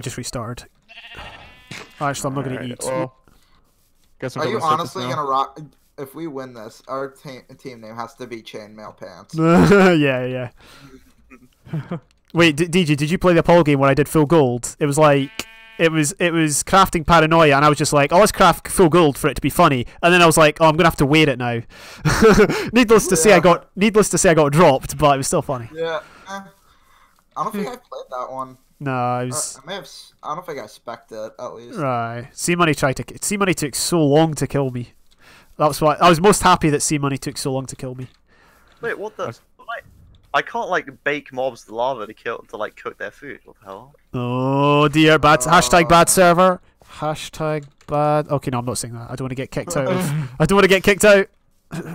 I just restarted. Actually, I'm not gonna Alright, eat. Well, guess I'm Are you gonna skip honestly gonna rock? If we win this, our team team name has to be Chainmail Pants. yeah, yeah. Wait, D- DG, did you play the Apollo game where I did full gold? It was like it was it was crafting paranoia, and I was just like, oh, let's craft full gold for it to be funny. And then I was like, oh, I'm gonna have to wait it now. needless to say, I got needless to say, I got dropped, but it was still funny. Yeah. I don't think I played that one. No, I Uh, was I may have. s- I don't think I spec'd it at least. right. C Money tried to. C Money took so long to kill me. That's why I was most happy that C Money took so long to kill me. Wait, what the? That's- I can't like bake mobs with lava to kill to like cook their food. What the hell? Oh dear, bad hashtag Uh. bad server. Hashtag bad. Okay, no, I'm not saying that. I don't want to get kicked out. Of, I don't want to get kicked out.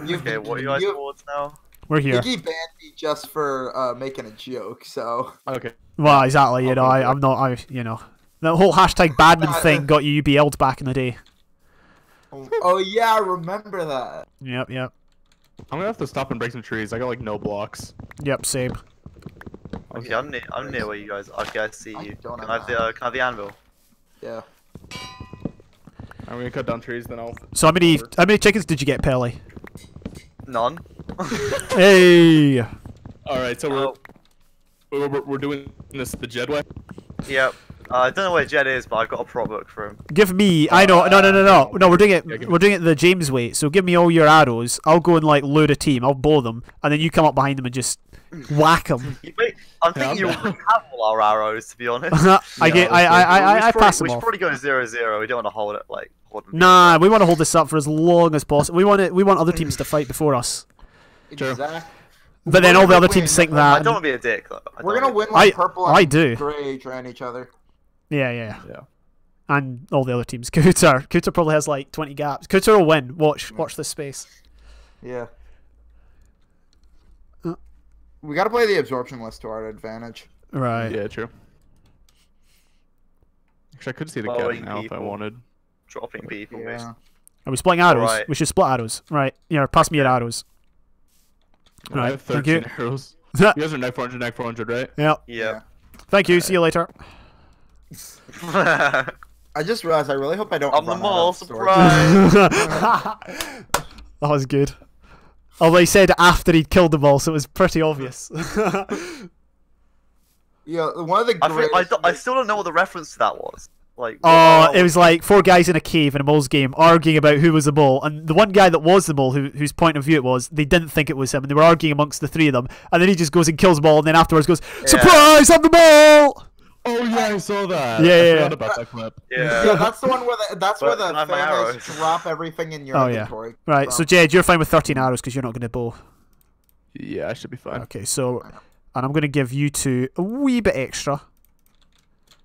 You, Okay, what are you guys you, towards now? We're here. Iggy banned me just for uh, making a joke, so Okay. Well, exactly. You know, I, I'm not. I, you know, the whole hashtag badman thing got you UBL'd back in the day. oh yeah, I remember that. Yep, yep, I'm gonna have to stop and break some trees. I got like no blocks. yep. Same. Okay, I'm near. I'm near where you guys. Okay, I see you. don't Can I have the? Uh, can I have the anvil? Yeah. I'm gonna cut down trees, then I'll. So how many how many chickens did you get, Pelly? None. Hey. All right, so we're Oh, we're, we're, we're doing this the Jed way. yep. Uh, I don't know where Jed is, but I've got a prot book for him. Give me. I know. No, no, no, no. No, we're doing it. Yeah, We're doing it the James way. So give me all your arrows. I'll go and like load a team. I'll blow them, and then you come up behind them and just whack them. I'm Yeah, thinking I'm you already have all our arrows, to be honest. I get. I. I. I. I, I we pass should them probably, we off. probably go zero zero. We don't want to hold it like. Hold Nah, we want to hold this up for as long as possible. We want it. We want other teams to fight before us. Sure. Exactly. But then We're all the gonna other teams think that. I don't want to be a dick though. We're gonna win like I- purple I do. gray trying each other. Yeah, yeah, Yeah. and all the other teams. Cooter, Cooter probably has like twenty gaps. Cooter will win. Watch, watch this space. Yeah. Uh. We gotta play the absorption list to our advantage. Right. Yeah, true. Actually, I could see the Following cat now if I wanted. Be dropping people. Yeah. Are we splitting arrows? Right. We should split arrows. Right. Yeah. Pass me your arrows. I Right, have thank you. 13 arrows. You guys are knife 400, knife 400, right? yeah. Yeah. Thank you. See you later. I'm just realized I really hope I don't. the run out mole. Surprise. that was good. Oh, Although he said after he'd killed them all, so it was pretty obvious. Yeah, one of the I, feel, I, I still don't know what the reference to that was. Like. Uh, oh, what- it was like four guys in a cave in a mole's game arguing about who was the mole, and the one guy that was the mole, who, whose point of view it was, they didn't think it was him, and they were arguing amongst the three of them, and then he just goes and kills them all, and then afterwards goes, "Surprise! I'm the mole!" Oh yeah, I saw that. Yeah, I yeah, about that clip. yeah, Yeah. that's the one where the, that's where the can I have my families drop everything in your Oh, yeah. inventory. Right. So from. Jed, you're fine with 13 arrows because you're not going to bow. Yeah, I should be fine. Okay. So, and I'm going to give you two a wee bit extra,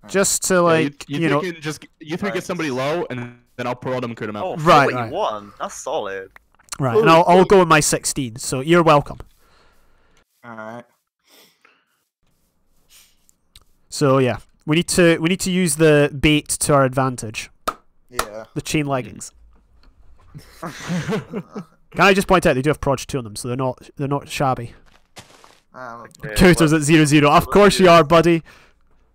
just to like yeah, you, you, know. just you think Right. it's somebody low, and then I'll pull out them and crit him Oh, out. Right, 41. That's solid. Right, and I'll, I'll go with my 16. So you're welcome. All right. So yeah, we need to we need to use the bait to our advantage. Yeah. The chain leggings. Can I just point out they do have proj two on them, so they're not they're not shabby. Um, Yeah, Cooters well, at zero zero. Of course you are, buddy.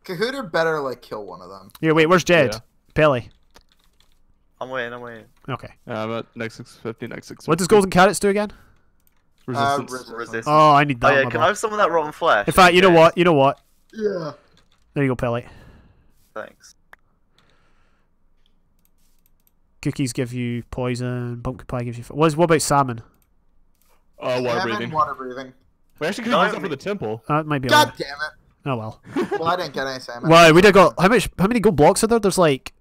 Kahooter better like kill one of them. Yeah, wait, where's Jed? Yeah. Pelly. I'm waiting. I'm waiting. Okay. Yeah, I'm at next 650, next 650. What does golden carrots do again? Uh, Resistance. resistance. Resistance. Oh, I need that. Oh yeah, can bar. I have some of that rotten flesh? In fact, you know what? You know what? Yeah. There you go, Pelly. Thanks. Cookies give you poison. Pumpkin pie gives you. What, is, what about salmon? Oh, water Salmon, breathing. water breathing. We actually could No, use that for the temple. Uh, that might be. God alright. damn it. Oh well. Well, I didn't get any salmon. Well, we did got how much? How many gold blocks are there? There's like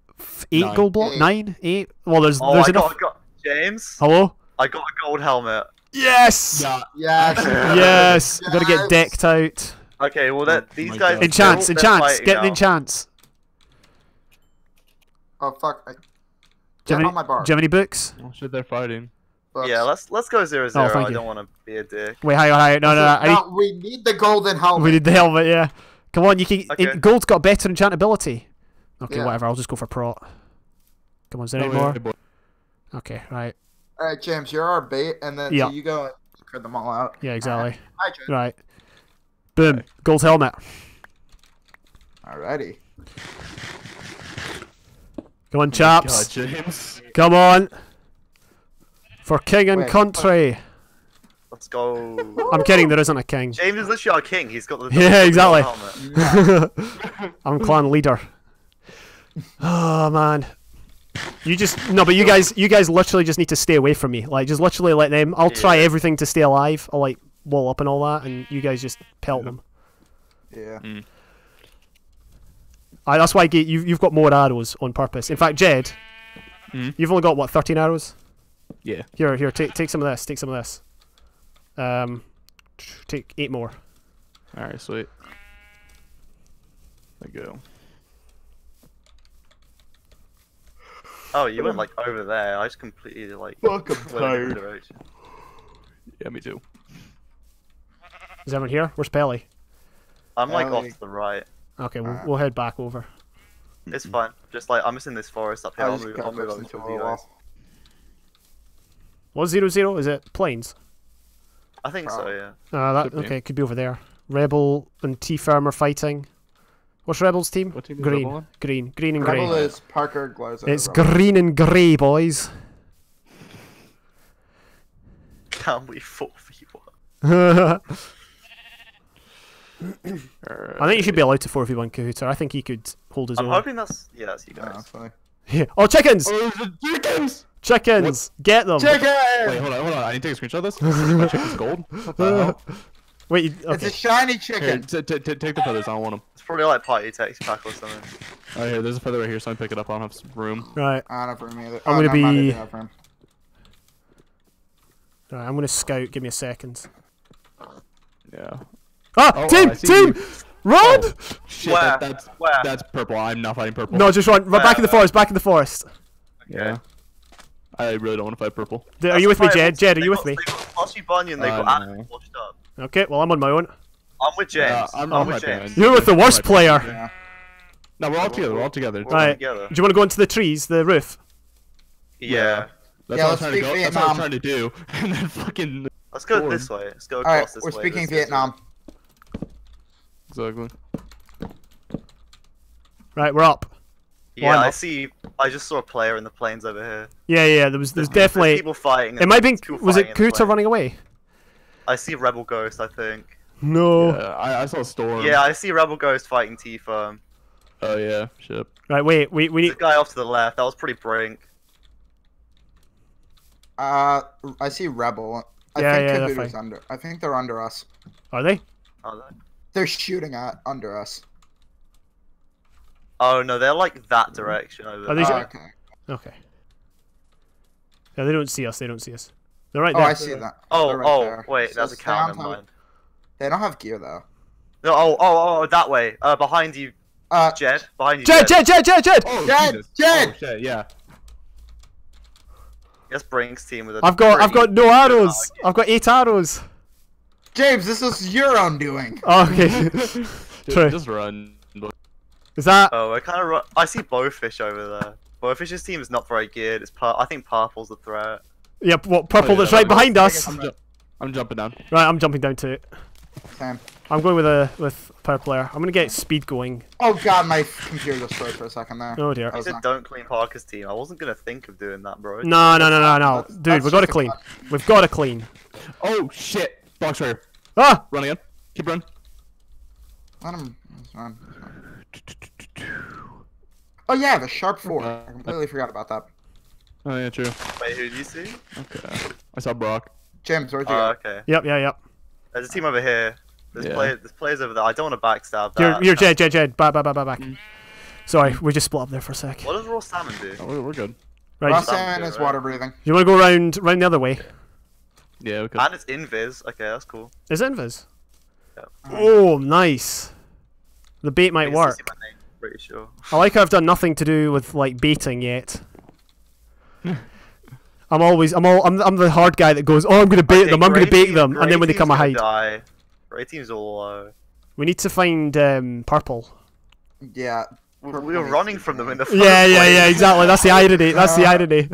eight Nine. gold blocks. Nine, eight. Well, there's Oh, there's I enough. got, got James. Hello. I got a gold helmet. Yes. Yeah. Yes. Yes. Gotta get decked out. Okay, well that Oh these guys. God. Enchants. they're all- they're Enchants. Get an enchants. Oh fuck. I, Do you, get have any, on my bar. do you have any books? Oh shit, they're fighting. Books. Yeah, let's let's go zero oh, zero. Oh, thank I you. don't want to be a dick. Wait, hang on, hang on. No, no, no. I need, No, we need the golden helmet. we need the helmet. Yeah. Come on, you can. Okay. it- gold's got better enchantability. Okay, Yeah. whatever. I'll just go for prot. Come on, is there No, any more? boy. Okay, right. All right, James, you're our bait, and then Yeah. so you go and cut them all out. Yeah, exactly. Hi, Right. Boom. Okay. Gold helmet. Alrighty. Come on, God, chaps. James. Come on. For king and Wait, country. Let's go. I'm kidding, there isn't a king. James is literally our king. He's got the Yeah, exactly. helmet. I'm clan leader. Oh man. You just no, but you guys, you guys literally just need to stay away from me. Like, just literally let them. I'll try everything to stay alive. I'll like wall up and all that, and you guys just pelt them. Yeah. I, that's why I get, you, you've got more arrows on purpose. In fact, Jed, Mhm. you've only got what 13 arrows. Yeah. Here, here, take take some of this. Take some of this. Um, take eight more. All right, sweet. There you go. Oh, you went like over there. I just completely like. Fuck, I'm a different tired. direction. Yeah, me too. Is everyone here? Where's Pelly? I'm like off to the right. Okay, we'll, we'll head back over. It's fine. Just like I'm just in this forest up here. I I'll move. I'll move pushed over to a you guys. What's zero zero? Is it plains? I think so. Probably. Yeah. Uh, that Should be. okay. Could be over there. Rebel and T Firm are fighting. What's Rebel's team? What team is green, Rebel green, green and Rebel grey. is Parker Glows. It's green and grey, boys. Can we four v one? I think you should be allowed to four v one Kahooter. I think he could hold his I'm own. hoping that's yeah, that's you Yeah, guys. that's funny. Yeah. Oh, chickens! Oh, there's a chickens! Chickens! Get them! Chickens! Wait, hold on, hold on. I need to take a screenshot of this. My chicken's gold. What? Wait, you- It's a shiny chicken. t- t- t- take the feathers. I don't want them. It's probably like party text pack or something. Oh, here, there's a feather right here, so I pick it up. I don't have s- room. Right. I don't have room either. I'm oh, gonna never mind, I be- do have room. Right, I'm gonna scout. Give me a second. Yeah. Ah, Oh, team, oh, team, you. Run! Shit, Where? that, that's Where? that's purple. I'm not fighting purple. No, just run. Run back in the forest. Back in the forest. Yeah. I really don't want to fight purple. Th- Are you with me, Jed? Jed, are they you with me? They got Flashy Bunyan, they Uh, no. Washed up. Okay, well I'm on my own. I'm with James. Yeah, I'm- I'm, I'm with right behind James. you. You're with the worst player. Yeah. No, we're all together. We're all together. We're Right. together. Do you want to go into the trees, the roof? Yeah. That's Yeah, what I was let's trying to speak go. That's what I was Vietnam. trying to do. And then fucking. Let's go Forward. this way. Let's go All across right, this we're way. speaking Let's go Vietnam. Exactly. Right, we're up. Yeah, I see. I just saw a player in the plains over here. Yeah, yeah. There was, there's There's definitely. people fighting. It might be. Was it fighting in the Kuta running away? I see Rebel Ghost. I think. No. Yeah, I, I saw a storm. Yeah, I see Rebel Ghost fighting T Firm. Oh yeah. Shit. Right, wait. We we The need. guy off to the left. That was pretty brink. Uh, I see Rebel. I Yeah, think yeah, they're under. I think they're under us. Are they? Oh, no. They're shooting at under us. Oh no, they're like that direction over Are there. they- Oh, okay. Okay. Yeah, they don't see us. They don't see us. They're right Oh, there. Oh, I see that. Oh, right oh, there. wait, So that's a stay cow. on Never mind. They don't have gear though. No, oh, oh, oh, that way. Uh, behind you, Uh, Jed. Behind you, Jed, Jed, Jed, Jed, Jed. Oh, Jed, Jesus. Jed! Oh shit. Yeah. Yes, Brink's team with a. I've got I've got pretty no arrows. I've got eight arrows. James, this is your own doing. Oh, okay. Just, True. just run. Is that? Oh, I kind of. Ru- I see Bowfish over there. Bowfish's team is not very geared. It's pur- I think Purple's the threat. Yep. What oh, purple? Oh, yeah, that's that right was- behind us. I'm, ju- I'm jumping down. Right, I'm jumping down to it. Sam. I'm going with a with purple player. I'm gonna get speed going. Oh god, my computer just froze for a second there. Oh dear. I I said don't clean Parker's team. I wasn't gonna think of doing that, bro. No, no, no, no, no, That's- dude. that's We gotta clean. We've gotta clean. Oh shit. Box right here. Ah! Run again. Keep running. Let him. let's run, let's. Oh yeah, the sharp four. I completely forgot about that. Oh yeah, true. Wait, who do you see? Okay. I saw Brock. James, where'd you Oh, go? okay. Yep, yeah, yep. There's a team over here. There's Yeah. play. There's players over there. I don't want to backstab You're, you're Jed, Jed, Jed. Back, back, back, back, back. Mm. Sorry, we just split up there for a sec. What does raw salmon do? Oh, we're, we're good. Right, Ross do Salmon is right? water breathing. you want to go round, round the other way? Yeah, we could. And it's invis. Okay, that's cool. It's it Invis? Yep. Oh, nice. The bait might can work. my name, Pretty sure. I like how I've done nothing to do with like baiting yet. I'm always, I'm all, I'm, I'm the hard guy that goes, oh, I'm gonna bait Okay, them, I'm gonna bait team- them, and then when they come, I hide. Die. Gray team's all low. We need to find um, purple. Yeah. We Purple we were running from them in the. Yeah, first yeah, yeah, place. exactly. That's the irony. That's the irony.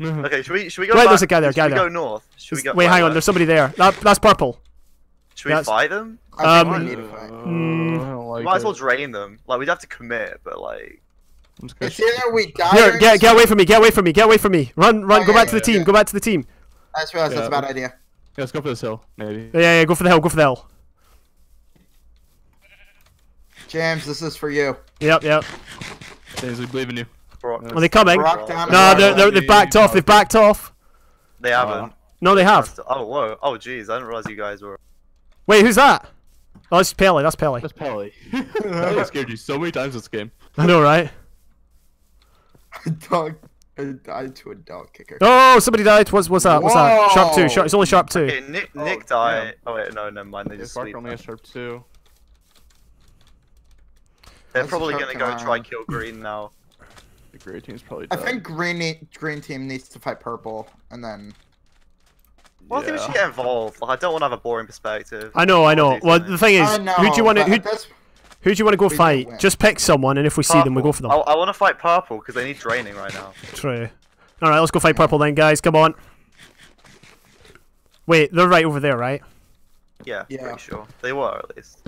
Okay, should we should we go Right, back? there's a guy there, Should guy we there. go north? Should we go? Wait, right, hang on. There's somebody there. That, that's purple. Should we That's- fight them? I Um, we need to fight. Mm. Don't like We might as well drain them. Like we'd have to commit, but like I'm just gonna It's either we die. Here, get get away from me. Get away from me. Get away from me. Run, run. Oh, go yeah, back to the team. yeah. Go back to the team. I just realized that's a Yeah. bad idea. Yeah, let's go for this hill, maybe. Yeah, yeah. Go for the hill. Go for the hill. James, this is for you. Yep, yep. James, we believe in you. Brock, Are they coming? No, they're, they're, they've backed off. They've backed off. they haven't. No, they have. Oh whoa. Oh jeez, I didn't realize you guys were. Wait, who's that? Oh, it's Pelly. That's Pelly. That's Pelly. Pelly scared you so many times this game. I know, right? A dog. I died to a dog kicker. Oh, somebody died. What's what's that? What's that? Sharp two. Whoa. Sharp, it's only sharp two. Okay, Nick Oh, Nick died. Oh wait, no, never mind. They Yeah, just Spark sleep. only has sharp two. They're That's probably gonna go command. try kill green now. The gray team's probably I think green green team needs to fight purple, and then Well, I think we should get involved. Like, I don't want to have a boring perspective. I know, I know. What do you Well, the thing is, know. who do you want to who, who do you want to go we fight? Just pick someone, and if we see them, we go for them. I, I want to fight purple because they need draining right now. True. All right, let's go fight purple then, guys. Come on. Wait, they're right over there, right? Yeah, Yeah. pretty sure they were at least.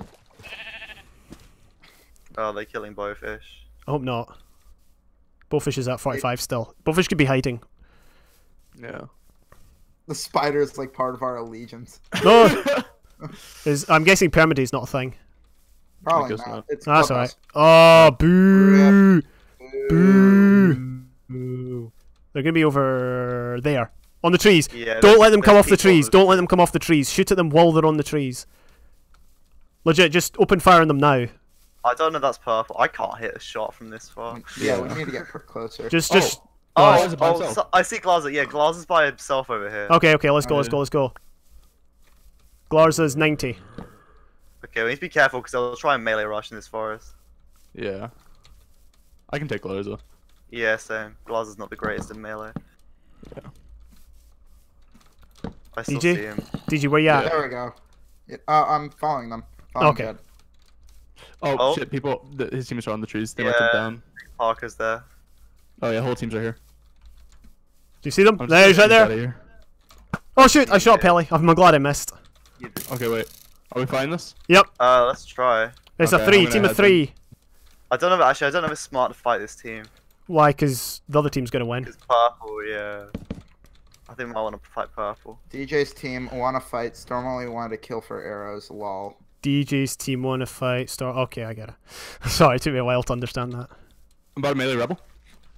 Oh, they're killing bowfish. I hope not. Bowfish is at 45 still. Bowfish could be hiding. Yeah. the spider is like part of our allegiance. No. is I'm guessing permade's not a thing. Probably not. not. It's That's alright. Oh, boo. Boo. Boo. They're gonna be over there. On the trees. Yeah. Don't let them come off the trees. Don't let them come off the trees. Shoot at them while they're on the trees. Legit, just open fire on them now. I don't know. if That's purple. I can't hit a shot from this far. Yeah, we need to get closer. Just, Oh. just. Oh, Glass is by oh, so- I see Glazer. Yeah, Glazer's by himself over here. Okay, okay, let's go, let's go, let's go. Glarza's 90. Okay, we need to be careful because they'll try and melee rush in this forest. Yeah. I can take Loza. Yeah, same. Glazer's not the greatest in melee. Yeah. I still DJ? see him. DG, where you at? There we go. Yeah, uh, I'm following them. Following Okay. Jed. Oh, Oh. shit, people. th his team is on the trees. They might come Yeah. down. Parker's there. Oh, yeah, whole team's right here. Do you see them? I'm There, he's right gonna there. Oh shoot, I shot Pelly. I'm glad I missed. Okay, wait. Are we finding this? Yep, Uh, let's try. it's Okay, a I'm 3, team of head them. 3. I don't know. Actually, I don't know if it's smart to fight this team. Why? Because the other team's gonna win. It's purple. Yeah. I think I want to fight purple. DJ's team want to fight. Storm only wanted to kill for arrows. Lol. DJ's team wanna fight. Star. Okay, I get it. Sorry, it took me a while to understand that. I'm about a melee rebel.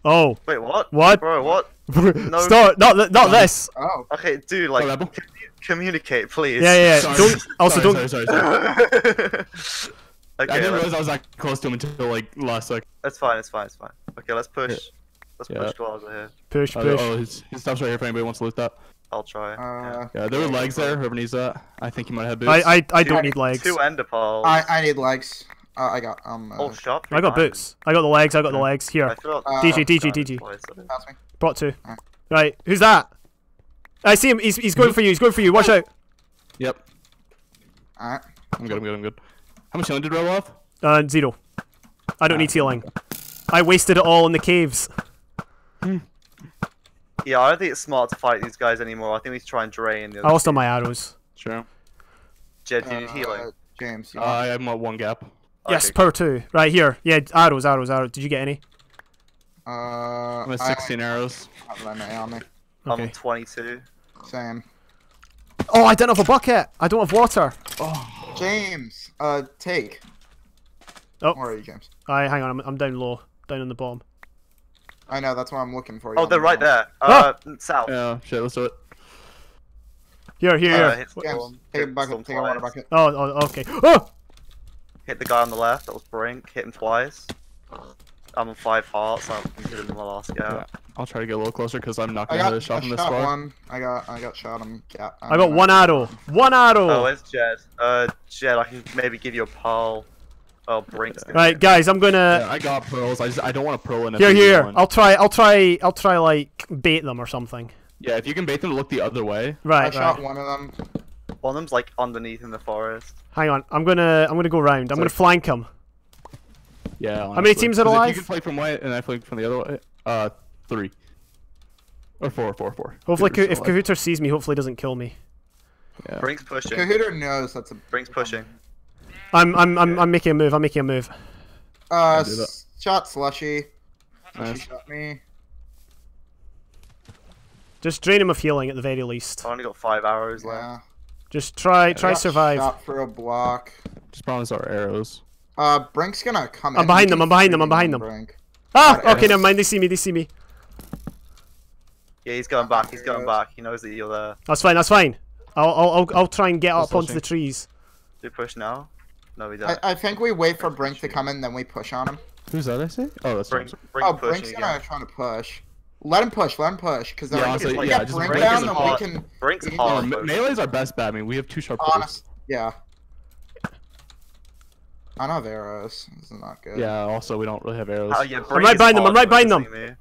Oh, Wait, what? What? Bro, what? Start. Not th- not this. Oh, Okay, dude, like, Oh, rebel? commu- communicate, please. Yeah, yeah. Sorry. Don't. Also, sorry, don't. Sorry, sorry, sorry. okay, I didn't let's- realize I was that close to him until like last second. that's fine. It's fine. It's fine. Okay, let's push. Yeah. Let's Yeah. push Glazer here. Push, Oh, oh push. oh, his, his stuff's right here if anybody wants to loot that. I'll try. uh, Yeah, there were legs there. Whoever needs that. I think you might have boots. I, I, I Two- don't need legs. Two ender pearls. I I need legs. Uh, I got um. Uh, Oh, sharp. I got boots. I got the legs. I got the legs. Here, Uh, DG, DG, DG. pass me. Brought two. Alright. Right, who's that? I see him. He's, he's going for you. He's going for you. Watch out. Yep. All right. I'm good. I'm good. I'm good. How much healing did Rebel have? Uh, zero. I don't need healing. I wasted it all in the caves. Yeah, I don't think it's smart to fight these guys anymore. I think we should try and drain the I other. lost all my arrows. Sure. Jed, do you need Uh, healing? James, you Uh. I have my one gap. Yes, Okay, per two. Right here. Yeah, arrows, arrows, arrows. Did you get any? Uh, I'm at I 16 arrows. have an MA on me. I'm Okay. 22. Same. Oh, I don't have a bucket. I don't have water. Oh. James, uh, take. Oh. Where are you, James? I hang on. I'm, I'm down low, down on the bottom. I know that's what I'm looking for. Oh, they're right there. Uh, south. Yeah. Shit. Let's do it. Here, here, Uh, here. hit James, storm, take a hit bucket. Take a water bucket. Oh, oh, okay. Oh, Hit the guy on the left. That was Brink. Hit him twice. I'm on five hearts. I'm hit him in the last Yeah. I'll try to get a little closer because I'm not gonna got hit a a shot from this shot far. one. I got I got shot him. Yeah, I got one arrow. One Oh, arrow. where's Jed? Uh, Jed, I can maybe give you a pearl. Oh, Brink's gonna Right, guys. I'm gonna. Yeah, I got pearls. I just I don't want to pearl in. a Here, here. 3v1. I'll try. I'll try. I'll try like bait them or something. Yeah, if you can bait them to look the other way. Right. I Right, shot one of them. One of them's like underneath in the forest. Hang on. I'm gonna. I'm gonna go round. I'm gonna flank them. Yeah. How many teams are alive? If you can play from way and I flank from the other way, uh, three. Or four, four, four. Hopefully, Peter's Ka- if still sees me, hopefully he doesn't kill me. Yeah. Brink's pushing. Kahooter knows that's a. Brink's pushing. I'm I'm I'm, I'm making a move. I'm making a move. Uh, s- shot slushy. Slushy Nice. shot me. Just drain him of healing at the very least. I only got five arrows left. Yeah. Just try try Got survive. Shot for a block. Just promise our arrows. Uh, Brink's gonna come I'm in. behind We them, I'm behind them, I'm behind on them. Brink. Ah, Got okay, never mind. They see me. They see me. Yeah, he's going back. He's going back. He knows that you're there. That's fine. That's fine. I'll I'll I'll, I'll try and get Just up onto the trees. Do push now? No, we I, don't. I think we wait for Brink to come in, then we push on him. Who's that? I say? Oh, that's Brink, Brink. Brink oh, Brink's gonna try to push. Let him push. Let him push. Because then Yeah, we honestly, can yeah, get just Brink Brink down, is then hot. we can. Brink's we can- Oh, hard. me- melee's our best bet. I mean, we have two sharp. hitters. Honest. Yeah. I don't have arrows. This is not good. Yeah. Also, we don't really have arrows. Oh, yeah, I'm Brink right behind them, I'm hard right behind them. me.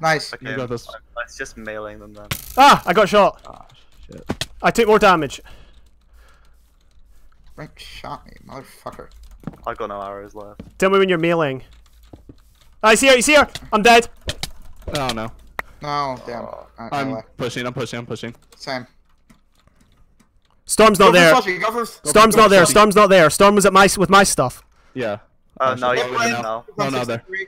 Nice. Okay, You got this. let's just mailing them then. Ah, I got shot. Ah, shit. I took more damage. Brink shot me, motherfucker. I got no arrows left. Tell me when you're mailing. I see he's here. see here. I'm dead. Oh no. No, damn. Oh. Uh, I'm anyway, pushing. I'm pushing. I'm pushing. same. Storm's not for there. Slushy, go for- Storm's go not there. Slushy. Storm's not there. Storm was at my with my stuff. Yeah. Oh, Oh, no, shit. you're Oh, no. No, no, there. 163.